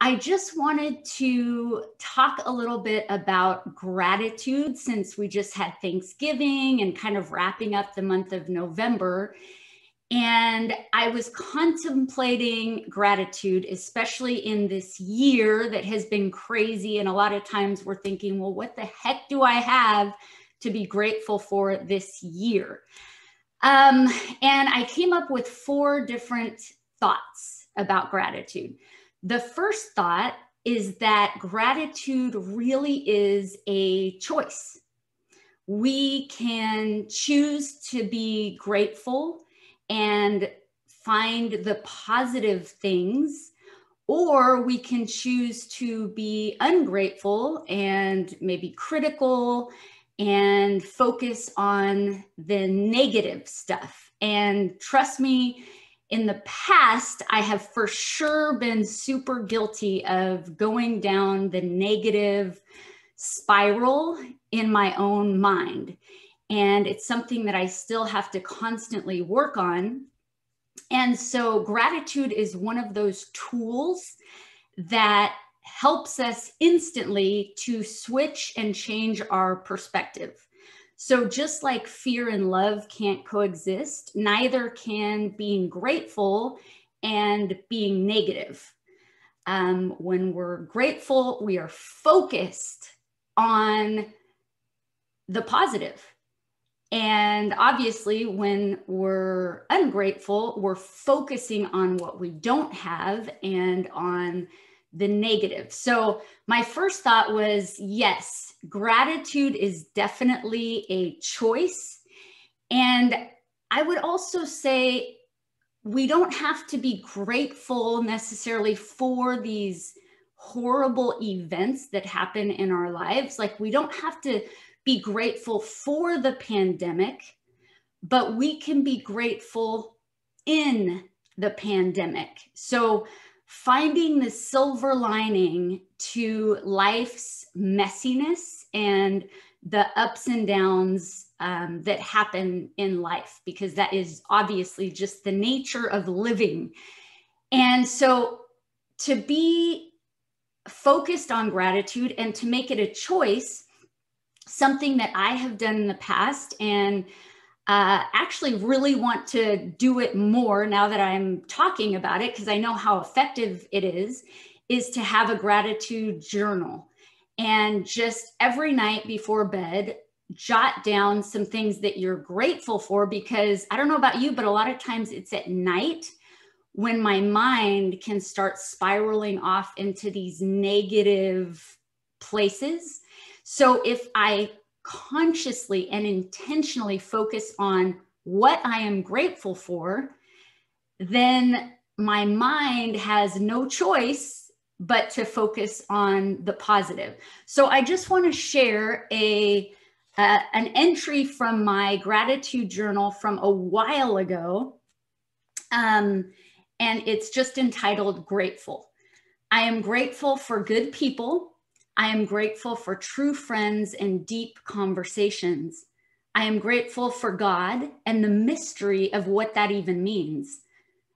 I just wanted to talk a little bit about gratitude since we just had Thanksgiving and kind of wrapping up the month of November. And I was contemplating gratitude, especially in this year that has been crazy. And a lot of times we're thinking, well, what the heck do I have to be grateful for this year? Um, and I came up with four different thoughts about gratitude. The first thought is that gratitude really is a choice. We can choose to be grateful and find the positive things, or we can choose to be ungrateful and maybe critical and focus on the negative stuff. And trust me, in the past, I have for sure been super guilty of going down the negative spiral in my own mind. And it's something that I still have to constantly work on. And so, gratitude is one of those tools that helps us instantly to switch and change our perspective. So, just like fear and love can't coexist, neither can being grateful and being negative. Um, when we're grateful, we are focused on the positive. And obviously, when we're ungrateful, we're focusing on what we don't have and on the negative. So, my first thought was yes, gratitude is definitely a choice. And I would also say we don't have to be grateful necessarily for these horrible events that happen in our lives. Like, we don't have to be grateful for the pandemic, but we can be grateful in the pandemic. So, finding the silver lining to life's messiness and the ups and downs um, that happen in life, because that is obviously just the nature of living. And so to be focused on gratitude and to make it a choice, something that I have done in the past and uh, actually really want to do it more now that I'm talking about it because I know how effective it is, is to have a gratitude journal. And just every night before bed, jot down some things that you're grateful for because I don't know about you, but a lot of times it's at night when my mind can start spiraling off into these negative places. So if I consciously and intentionally focus on what I am grateful for, then my mind has no choice but to focus on the positive. So I just want to share a uh, an entry from my gratitude journal from a while ago. Um, and it's just entitled Grateful. I am grateful for good people I am grateful for true friends and deep conversations. I am grateful for God and the mystery of what that even means.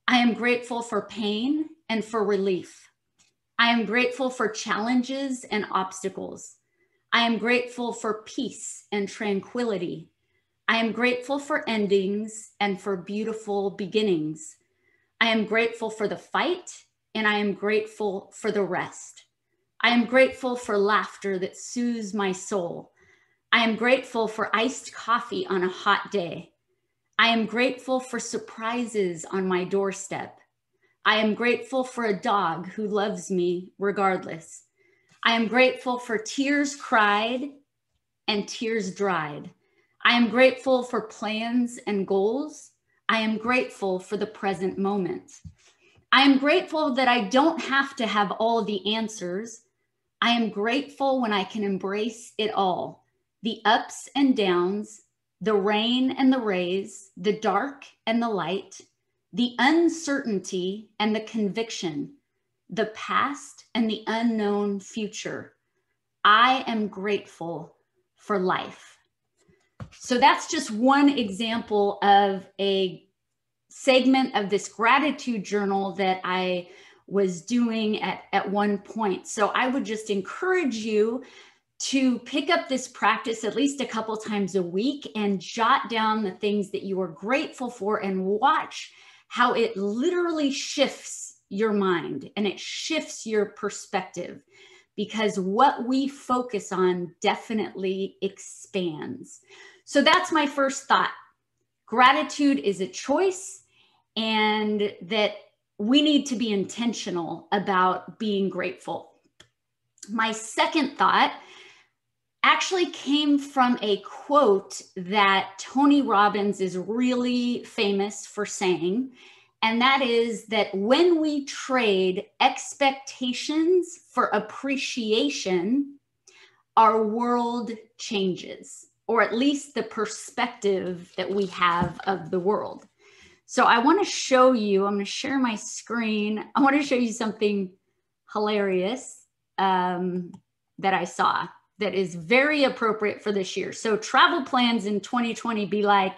I am grateful for pain and for relief. I am grateful for challenges and obstacles. I am grateful for peace and tranquility. I am grateful for endings and for beautiful beginnings. I am grateful for the fight and I am grateful for the rest. I am grateful for laughter that soothes my soul. I am grateful for iced coffee on a hot day. I am grateful for surprises on my doorstep. I am grateful for a dog who loves me regardless. I am grateful for tears cried and tears dried. I am grateful for plans and goals. I am grateful for the present moment. I am grateful that I don't have to have all the answers. I am grateful when I can embrace it all the ups and downs, the rain and the rays, the dark and the light, the uncertainty and the conviction, the past and the unknown future. I am grateful for life. So that's just one example of a segment of this gratitude journal that I was doing at, at one point. So I would just encourage you to pick up this practice at least a couple times a week and jot down the things that you are grateful for and watch how it literally shifts your mind and it shifts your perspective because what we focus on definitely expands. So that's my first thought. Gratitude is a choice, and that we need to be intentional about being grateful. My second thought actually came from a quote that Tony Robbins is really famous for saying. And that is that when we trade expectations for appreciation, our world changes, or at least the perspective that we have of the world. So I want to show you, I'm going to share my screen. I want to show you something hilarious um, that I saw that is very appropriate for this year. So travel plans in 2020 be like,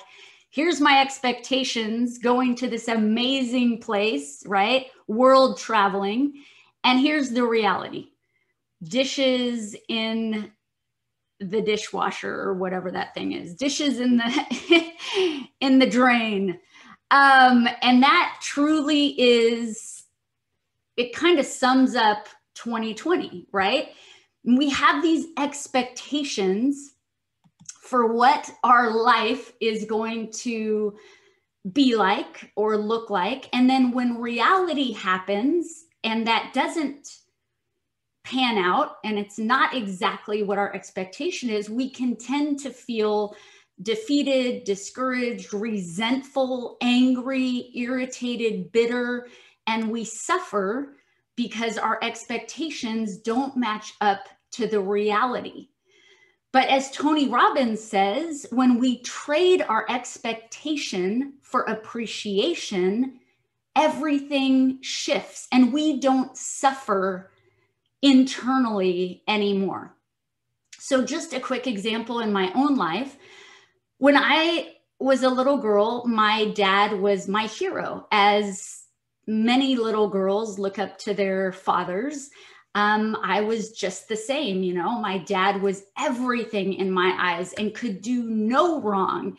here's my expectations going to this amazing place, right? World traveling. And here's the reality dishes in the dishwasher or whatever that thing is dishes in the in the drain um and that truly is it kind of sums up 2020 right we have these expectations for what our life is going to be like or look like. And then when reality happens and that doesn't pan out and it's not exactly what our expectation is, we can tend to feel defeated, discouraged, resentful, angry, irritated, bitter, and we suffer because our expectations don't match up to the reality. But as Tony Robbins says, when we trade our expectation for appreciation, everything shifts and we don't suffer internally anymore. So, just a quick example in my own life. When I was a little girl, my dad was my hero, as many little girls look up to their fathers. Um, I was just the same, you know, my dad was everything in my eyes and could do no wrong.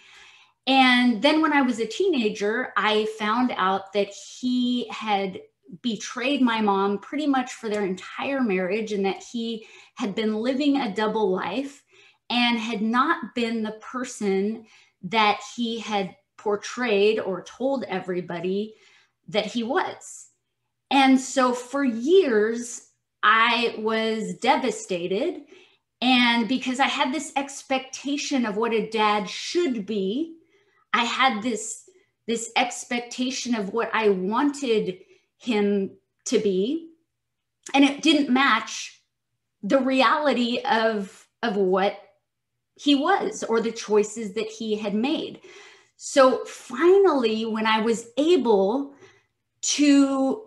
And then when I was a teenager, I found out that he had betrayed my mom pretty much for their entire marriage and that he had been living a double life and had not been the person that he had portrayed or told everybody that he was. And so for years, I was devastated. And because I had this expectation of what a dad should be, I had this, this expectation of what I wanted him to be. And it didn't match the reality of, of what he was or the choices that he had made. So finally, when I was able to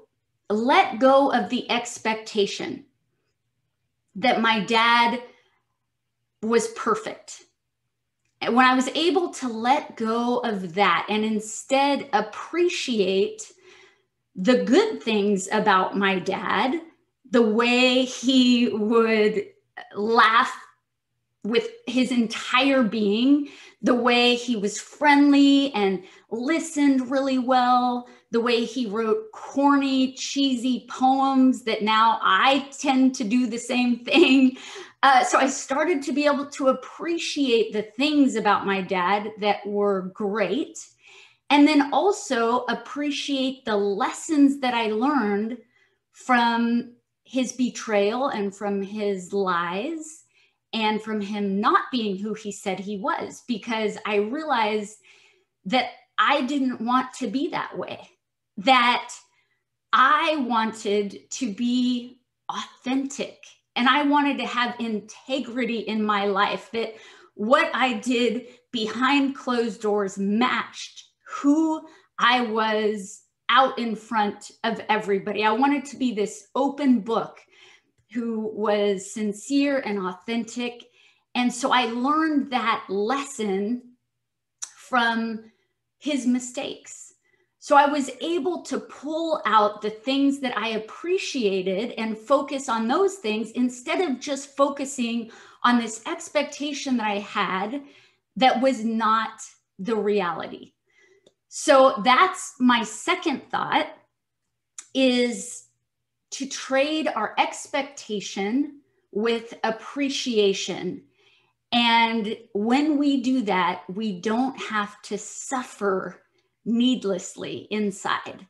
let go of the expectation that my dad was perfect. When I was able to let go of that and instead appreciate the good things about my dad, the way he would laugh with his entire being, the way he was friendly and listened really well, the way he wrote corny, cheesy poems that now I tend to do the same thing. Uh, so I started to be able to appreciate the things about my dad that were great. And then also appreciate the lessons that I learned from his betrayal and from his lies and from him not being who he said he was, because I realized that I didn't want to be that way that I wanted to be authentic and I wanted to have integrity in my life, that what I did behind closed doors matched who I was out in front of everybody. I wanted to be this open book who was sincere and authentic. And so I learned that lesson from his mistakes So I was able to pull out the things that I appreciated and focus on those things instead of just focusing on this expectation that I had that was not the reality. So that's my second thought is to trade our expectation with appreciation. And when we do that, we don't have to suffer needlessly inside.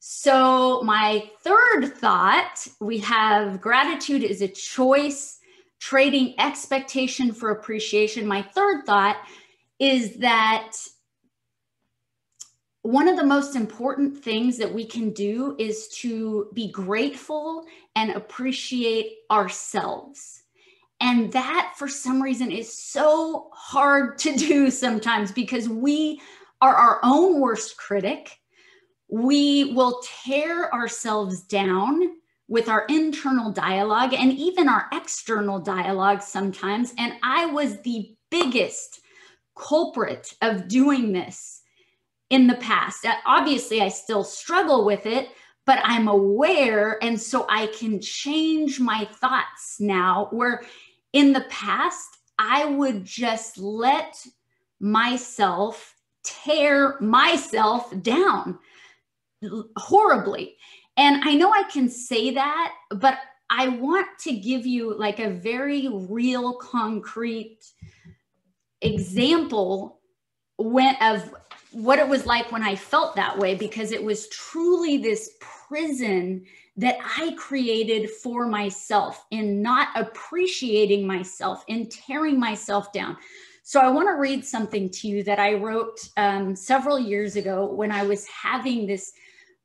So, my third thought we have gratitude is a choice, trading expectation for appreciation. My third thought is that one of the most important things that we can do is to be grateful and appreciate ourselves. And that, for some reason, is so hard to do sometimes because we are our own worst critic. We will tear ourselves down with our internal dialogue and even our external dialogue sometimes. And I was the biggest culprit of doing this in the past. Uh, obviously, I still struggle with it, but I'm aware. And so I can change my thoughts now. Where in the past, I would just let myself tear myself down horribly. And I know I can say that, but I want to give you like a very real, concrete example when, of what it was like when I felt that way, because it was truly this prison that I created for myself in not appreciating myself, in tearing myself down. So I want to read something to you that I wrote um, several years ago when I was having this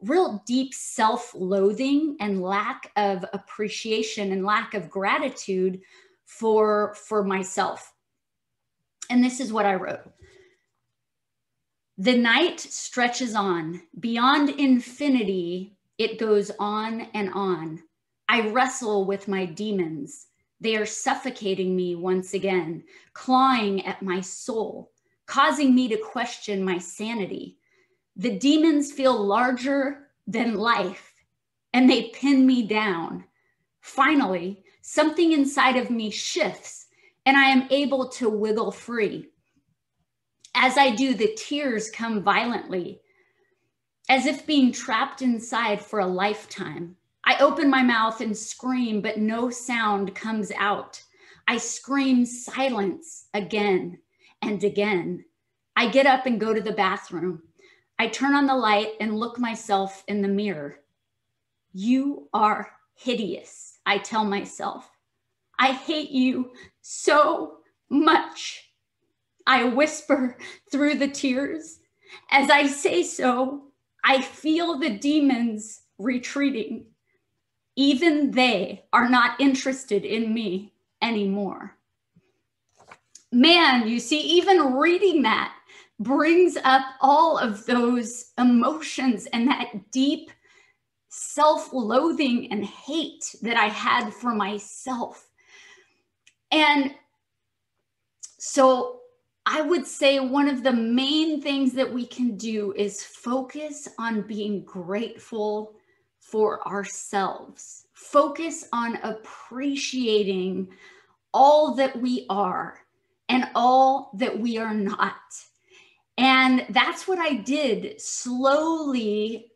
real deep self loathing and lack of appreciation and lack of gratitude for, for myself. And this is what I wrote. The night stretches on. Beyond infinity, it goes on and on. I wrestle with my demons. They are suffocating me once again, clawing at my soul, causing me to question my sanity. The demons feel larger than life and they pin me down. Finally, something inside of me shifts and I am able to wiggle free. As I do, the tears come violently, as if being trapped inside for a lifetime. I open my mouth and scream, but no sound comes out. I scream silence again and again. I get up and go to the bathroom. I turn on the light and look myself in the mirror. You are hideous, I tell myself. I hate you so much. I whisper through the tears. As I say so, I feel the demons retreating even they are not interested in me anymore. Man, you see, even reading that brings up all of those emotions and that deep self loathing and hate that I had for myself. And so I would say one of the main things that we can do is focus on being grateful for ourselves. Focus on appreciating all that we are and all that we are not. And that's what I did slowly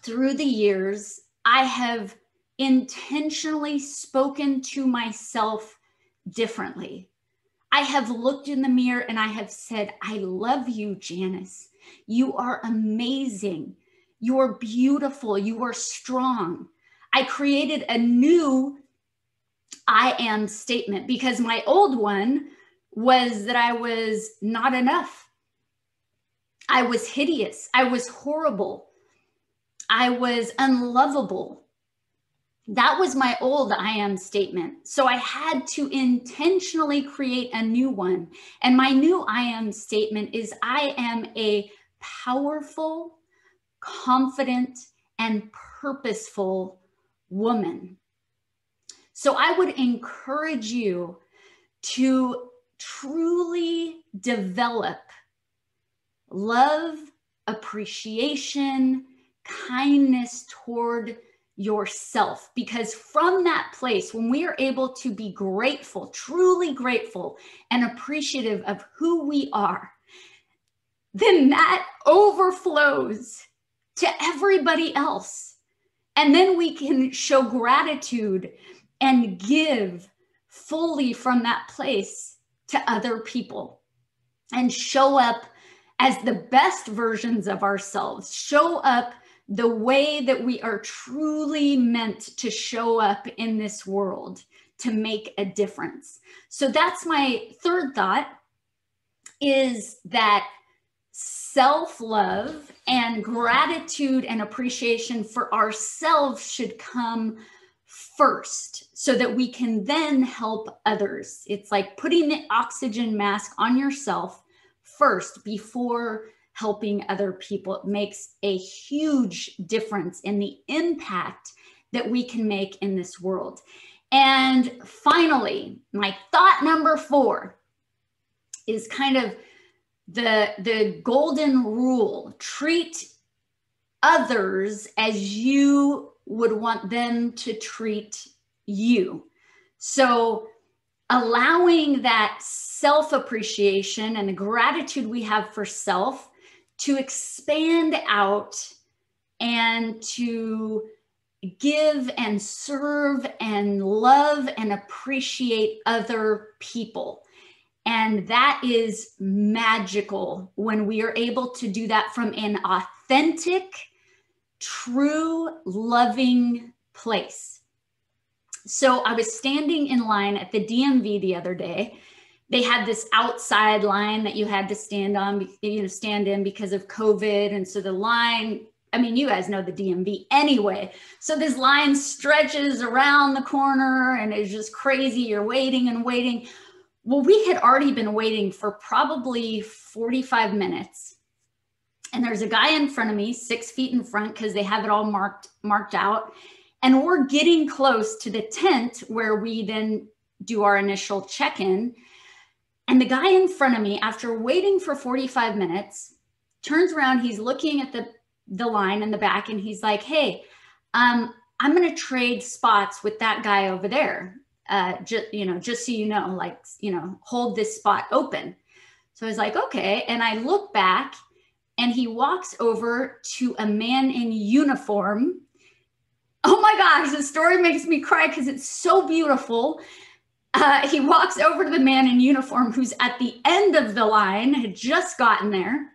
through the years. I have intentionally spoken to myself differently. I have looked in the mirror and I have said, I love you, Janice. You are amazing. You're beautiful. You are strong. I created a new I am statement because my old one was that I was not enough. I was hideous. I was horrible. I was unlovable. That was my old I am statement. So I had to intentionally create a new one. And my new I am statement is I am a powerful, confident, and purposeful woman. So I would encourage you to truly develop love, appreciation, kindness toward yourself. Because from that place, when we are able to be grateful, truly grateful, and appreciative of who we are, then that overflows to everybody else. And then we can show gratitude and give fully from that place to other people and show up as the best versions of ourselves, show up the way that we are truly meant to show up in this world to make a difference. So that's my third thought is that self-love and gratitude and appreciation for ourselves should come first so that we can then help others. It's like putting the oxygen mask on yourself first before helping other people. It makes a huge difference in the impact that we can make in this world. And finally, my thought number four is kind of the, the golden rule treat others as you would want them to treat you. So allowing that self appreciation and the gratitude we have for self to expand out and to give and serve and love and appreciate other people. And that is magical when we are able to do that from an authentic, true, loving place. So I was standing in line at the DMV the other day. They had this outside line that you had to stand on, you know, stand in because of COVID. And so the line, I mean, you guys know the DMV anyway. So this line stretches around the corner and it's just crazy. You're waiting and waiting. Well, we had already been waiting for probably 45 minutes. And there's a guy in front of me, six feet in front, because they have it all marked marked out and we're getting close to the tent where we then do our initial check in. And the guy in front of me, after waiting for 45 minutes, turns around, he's looking at the, the line in the back, and he's like, Hey, um, I'm going to trade spots with that guy over there. Uh, just, you know, just so you know, like, you know, hold this spot open. So I was like, okay. And I look back and he walks over to a man in uniform Oh my gosh, the story makes me cry because it's so beautiful. Uh, he walks over to the man in uniform who's at the end of the line, had just gotten there.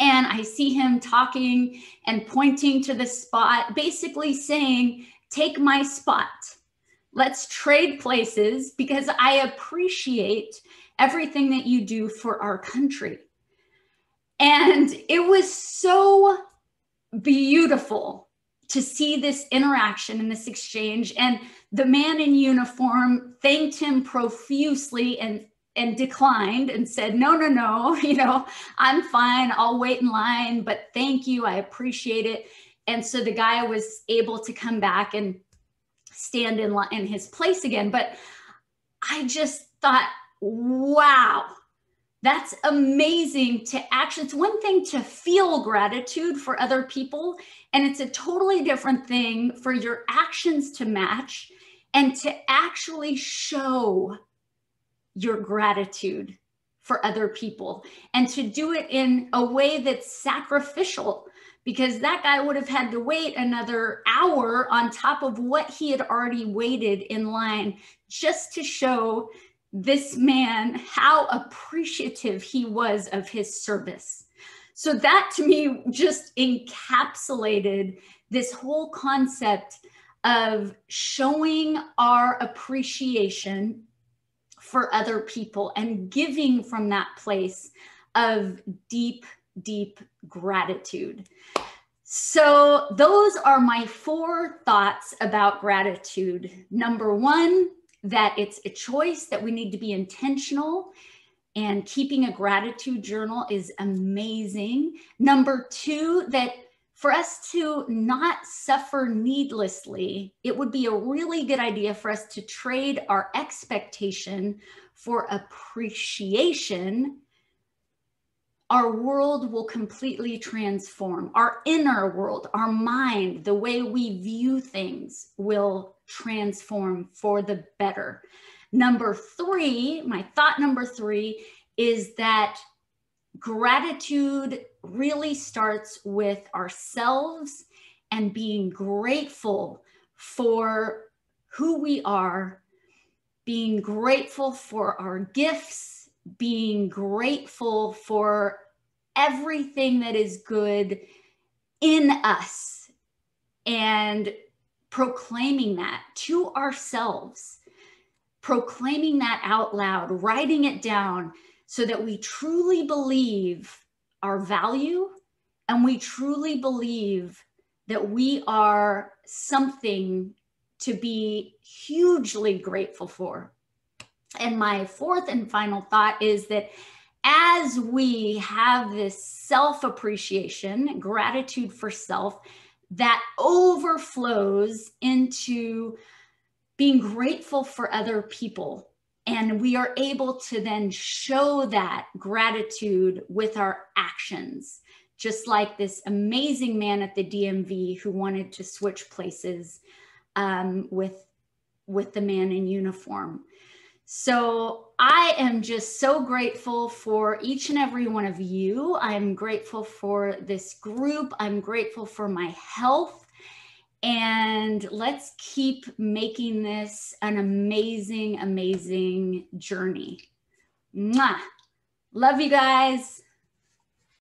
And I see him talking and pointing to the spot, basically saying, Take my spot. Let's trade places because I appreciate everything that you do for our country. And it was so beautiful to see this interaction and this exchange. And the man in uniform thanked him profusely and and declined and said, no, no, no, you know, I'm fine. I'll wait in line, but thank you. I appreciate it. And so the guy was able to come back and stand in, in his place again. But I just thought, wow, that's amazing to actually, it's one thing to feel gratitude for other people, and it's a totally different thing for your actions to match and to actually show your gratitude for other people and to do it in a way that's sacrificial because that guy would have had to wait another hour on top of what he had already waited in line just to show this man how appreciative he was of his service. So that to me just encapsulated this whole concept of showing our appreciation for other people and giving from that place of deep, deep gratitude. So, those are my four thoughts about gratitude. Number one, that it's a choice that we need to be intentional and keeping a gratitude journal is amazing. Number two, that for us to not suffer needlessly, it would be a really good idea for us to trade our expectation for appreciation our world will completely transform. Our inner world, our mind, the way we view things will transform for the better. Number three, my thought number three is that gratitude really starts with ourselves and being grateful for who we are, being grateful for our gifts, being grateful for everything that is good in us, and proclaiming that to ourselves, proclaiming that out loud, writing it down so that we truly believe our value and we truly believe that we are something to be hugely grateful for. And my fourth and final thought is that as we have this self appreciation, gratitude for self, that overflows into being grateful for other people. And we are able to then show that gratitude with our actions just like this amazing man at the DMV who wanted to switch places um, with with the man in uniform. So I am just so grateful for each and every one of you. I'm grateful for this group. I'm grateful for my health. And let's keep making this an amazing, amazing journey. Mwah. Love you guys.